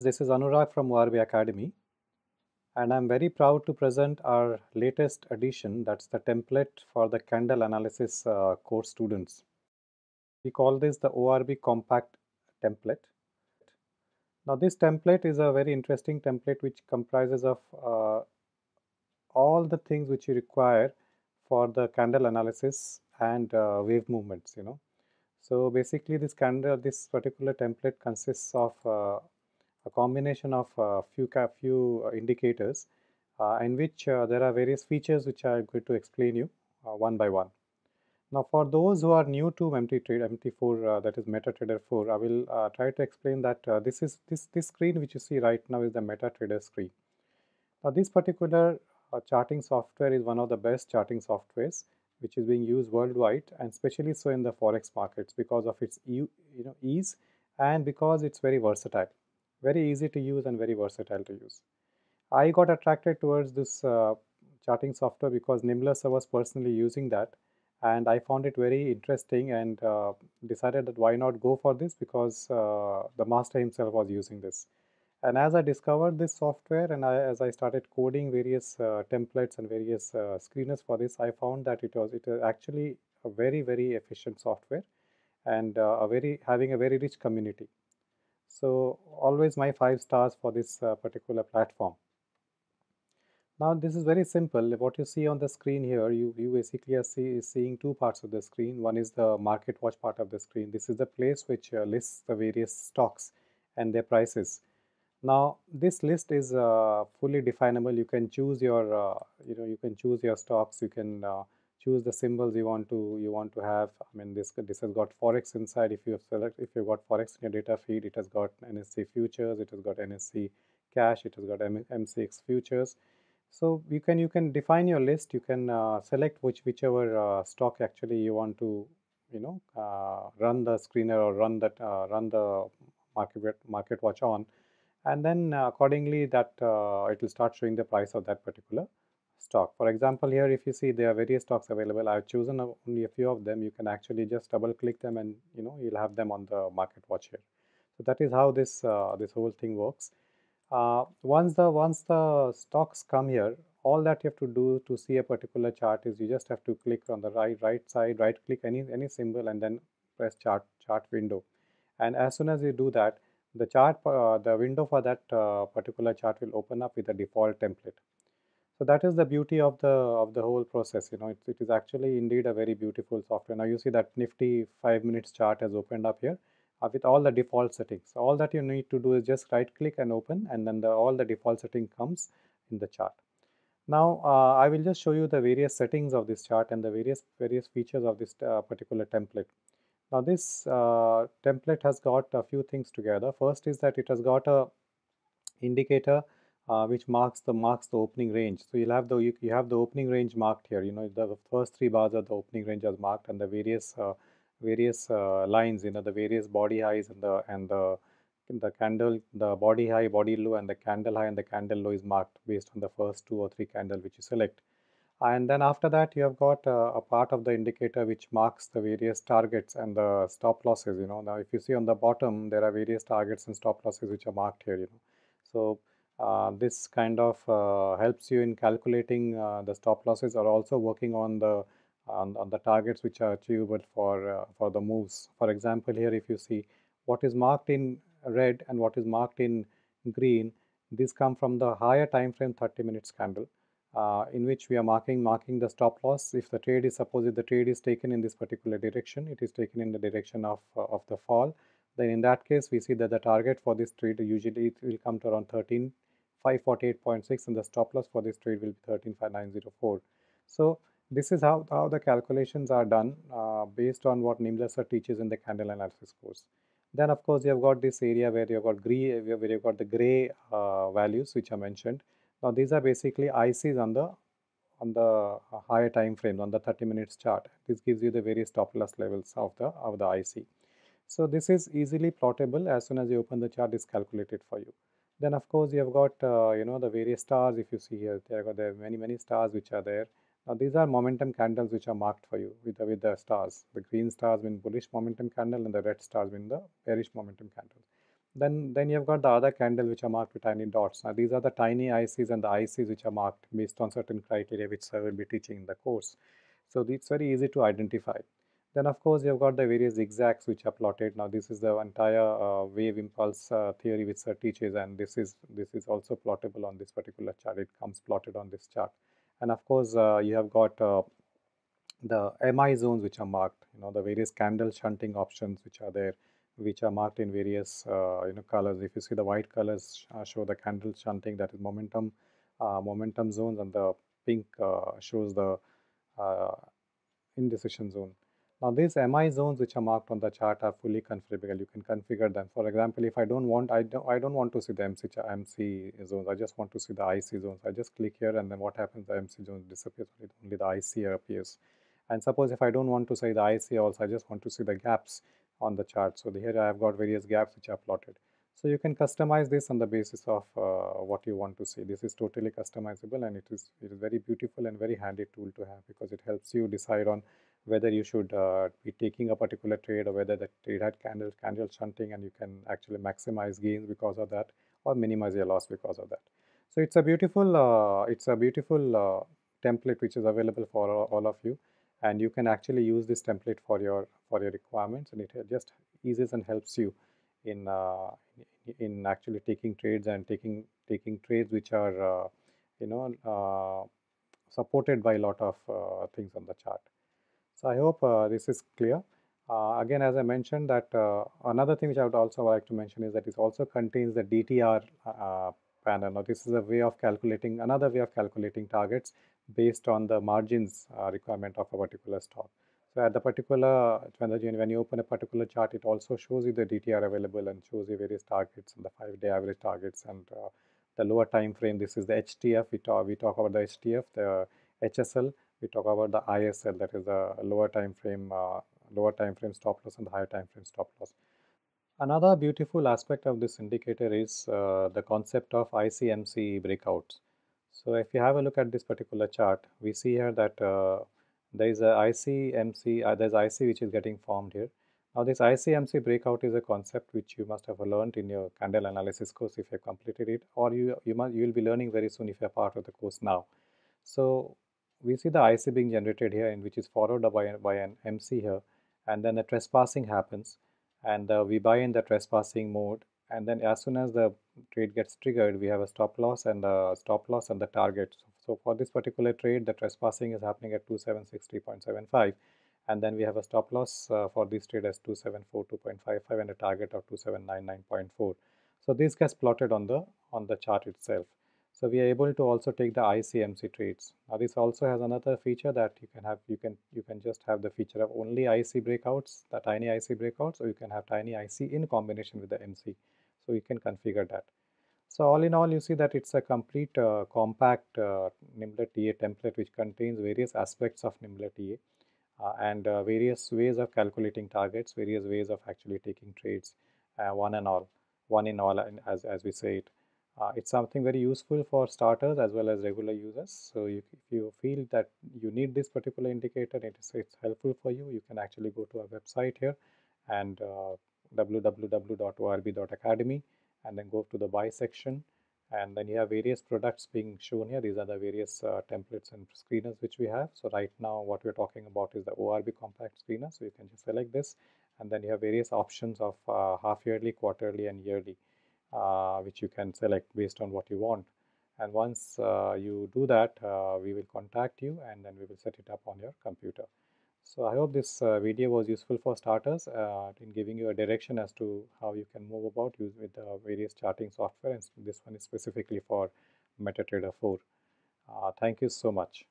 This is Anurag from ORB Academy and I'm very proud to present our latest edition that's the template for the candle analysis uh, course students. We call this the ORB compact template. Now this template is a very interesting template which comprises of uh, all the things which you require for the candle analysis and uh, wave movements you know. So basically this candle this particular template consists of uh, a combination of a few, few uh, indicators uh, in which uh, there are various features which I am going to explain you one by one. Now for those who are new to MT-Trade, MT4 that is MetaTrader 4, I will try to explain that this is this, this screen which you see right now is the MetaTrader screen. Now this particular uh, charting software is one of the best charting softwares which is being used worldwide and especially so in the forex markets because of its you know ease and because it's very versatile very easy to use and very versatile to use. I got attracted towards this uh, charting software because Nimblus was personally using that and I found it very interesting and uh, decided that why not go for this because uh, the master himself was using this. And as I discovered this software and I, as I started coding various uh, templates and various uh, screeners for this, I found that it was it is actually a very very efficient software and uh, a very having a very rich community. So always my five stars for this uh, particular platform. Now this is very simple. What you see on the screen here, you, you basically are see, seeing two parts of the screen. One is the market watch part of the screen. This is the place which uh, lists the various stocks and their prices. Now this list is uh, fully definable. You can choose your, uh, you know, you can choose your stocks. You can uh, choose the symbols you want to you want to have. I mean this this has got forex inside. If you have select if you've got forex in your data feed it has got NSE futures it has got NSE cash it has got M mcx futures. So you can you can define your list. You can uh, select which whichever uh, stock actually you want to you know uh, run the screener or run that uh, run the market market watch on. And then uh, accordingly that uh, it will start showing the price of that particular stock. For example, here if you see there are various stocks available, I've chosen only a few of them. You can actually just double click them and you know you'll have them on the market watch here. So that is how this uh, this whole thing works. Uh, once the once the stocks come here, all that you have to do to see a particular chart is you just have to click on the right right side, right click any any symbol and then press chart chart window. And as soon as you do that, the chart uh, the window for that uh, particular chart will open up with a default template. So that is the beauty of the of the whole process. You know, it, it is actually indeed a very beautiful software. Now you see that Nifty five minutes chart has opened up here uh, with all the default settings. All that you need to do is just right click and open, and then the, all the default setting comes in the chart. Now uh, I will just show you the various settings of this chart and the various various features of this uh, particular template. Now this uh, template has got a few things together. First is that it has got a indicator uh, which marks the marks the opening range. So you'll have the you, you, have the opening range marked here. You know the first three bars of the opening range as marked, and the various uh, various uh, lines. You know the various body highs and the and the the candle the body high, body low, and the candle high and the candle low is marked based on the first two or three candle which you select. And then after that, you have got uh, a part of the indicator which marks the various targets and the stop losses. You know now if you see on the bottom, there are various targets and stop losses which are marked here. You know so this kind of uh, helps you in calculating uh, the stop losses or also working on the on, on the targets which are achievable for for the moves. For example, here if you see what is marked in red and what is marked in green, these come from the higher time frame 30 minutes candle. Uh, in which we are marking marking the stop loss if the trade is suppose if the trade is taken in this particular direction it is taken in the direction of uh, of the fall then in that case we see that the target for this trade usually it will come to around 13 548.6 and the stop loss for this trade will be 135904. So this is how, how the calculations are done uh, based on what Nimblus teaches in the candle analysis course. Then of course you have got this area where you've got gray, where you've got the gray uh, values which are mentioned. Now these are basically ICs on the on the higher time frame on the 30 minutes chart. This gives you the various stop loss levels of the of the IC. So this is easily plottable as soon as you open the chart is calculated for you. Then of course you have got uh, you know the various stars if you see here there are many many stars which are there. Now these are momentum candles which are marked for you with the, with the stars. The green stars mean bullish momentum candle and the red stars mean the bearish momentum candle. then then you've got the other candle which are marked with tiny dots. Now these are the tiny ICs and the ICs which are marked based on certain criteria which I will be teaching in the course. So it's very easy to identify. Then of course you've got the various zigzags which are plotted. Now this is the entire uh, wave impulse uh, theory which Sir teaches and this is this is also plottable on this particular chart. It comes plotted on this chart. And of course uh, you have got uh, the MI zones which are marked, you know, the various candle shunting options which are there which are marked in various uh, you know colors. If you see the white colors uh, show the candle shunting that is momentum momentum zones and the pink shows the indecision zone. Now these MI zones which are marked on the chart are fully configurable. You can configure them. For example, if I don't want, I don't, I don't want to see the MC, MC zones. I just want to see the IC zones. I just click here and then what happens? The MC zones disappears. Only the IC appears. And suppose if I don't want to see the IC also, I just want to see the gaps on the chart. So here I have got various gaps which are plotted. So you can customize this on the basis of uh, what you want to see. This is totally customizable and it is, it is very beautiful and very handy tool to have because it helps you decide on whether you should uh, be taking a particular trade or whether the trade had candle candle shunting and you can actually maximize gains because of that or minimize your loss because of that. So it's a beautiful uh, it's a beautiful uh, template which is available for all of you and you can actually use this template for your for your requirements and it just eases and helps you in uh, in actually taking trades and taking taking trades which are uh, you know uh, supported by a lot of things on the chart. So I hope uh, this is clear. Uh, again, as I mentioned that uh, another thing which I would also like to mention is that it also contains the DTR panel. Now this is a way of calculating, another way of calculating targets based on the margins requirement of a particular stock. So at the particular, when you open a particular chart, it also shows you the DTR available and shows you various targets and the five-day average targets and uh, the lower time frame. This is the HTF. We talk, we talk about the HTF, the HSL, we talk about the ISL that is the lower time frame uh, lower time frame stop loss and the higher time frame stop loss. Another beautiful aspect of this indicator is uh, the concept of ICMC breakouts. So if you have a look at this particular chart, we see here that uh, there is a ICMC, uh, there's IC which is getting formed here. Now this ICMC breakout is a concept which you must have learned in your candle analysis course if you have completed it or you, you, must, you will be learning very soon if you are part of the course now. So we see the IC being generated here and which is followed by, by an MC here and then the trespassing happens and uh, we buy in the trespassing mode and then as soon as the trade gets triggered we have a stop loss and the stop loss and the target. So, so for this particular trade the trespassing is happening at 2760.75 and then we have a stop loss uh, for this trade as 2742.55 and a target of 2799.4. So this gets plotted on the on the chart itself. So we are able to also take the ICMC trades. Now this also has another feature that you can have, you can you can just have the feature of only IC breakouts, the tiny IC breakouts, or you can have tiny IC in combination with the MC. So you can configure that. So all in all, you see that it's a complete uh, compact uh, TA template which contains various aspects of Nimblr TA uh, and uh, various ways of calculating targets, various ways of actually taking trades, uh, one and all, one in all, as as we say it. Uh, it's something very useful for starters as well as regular users. So you, if you feel that you need this particular indicator, it is, it's helpful for you, you can actually go to our website here and uh, www.orb.academy and then go to the buy section and then you have various products being shown here. These are the various uh, templates and screeners which we have. So right now what we're talking about is the ORB compact screener. So you can just select this and then you have various options of uh, half yearly, quarterly and yearly which you can select based on what you want. And once uh, you do that, uh, we will contact you and then we will set it up on your computer. So I hope this uh, video was useful for starters uh, in giving you a direction as to how you can move about with the various charting software and this one is specifically for MetaTrader 4. Uh, thank you so much.